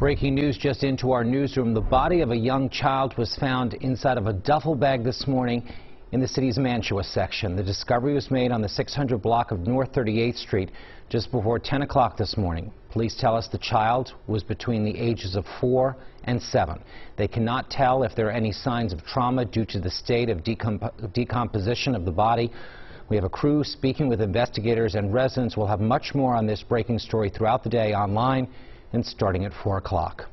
Breaking news just into our newsroom. The body of a young child was found inside of a duffel bag this morning in the city's Mantua section. The discovery was made on the 600 block of North 38th Street just before 10 o'clock this morning. Police tell us the child was between the ages of 4 and 7. They cannot tell if there are any signs of trauma due to the state of decomp decomposition of the body. We have a crew speaking with investigators and residents. We'll have much more on this breaking story throughout the day online and starting at 4 o'clock.